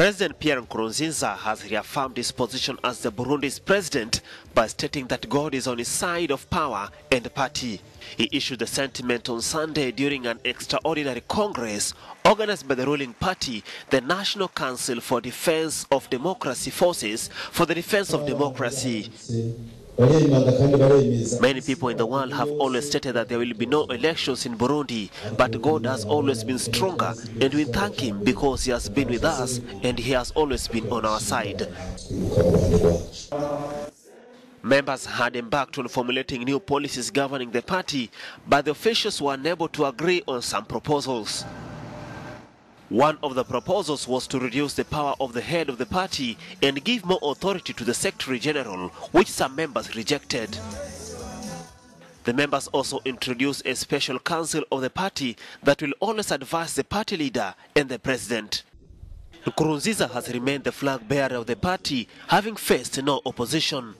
President Pierre Nkurunziza has reaffirmed his position as the Burundi's president by stating that God is on his side of power and party. He issued the sentiment on Sunday during an extraordinary congress organized by the ruling party, the National Council for Defense of Democracy Forces for the Defense of Democracy. Many people in the world have always stated that there will be no elections in Burundi, but God has always been stronger, and we thank Him because He has been with us and He has always been on our side. Members had embarked on formulating new policies governing the party, but the officials were unable to agree on some proposals. One of the proposals was to reduce the power of the head of the party and give more authority to the Secretary General, which some members rejected. The members also introduced a special council of the party that will always advise the party leader and the president. Nkurunziza has remained the flag bearer of the party, having faced no opposition.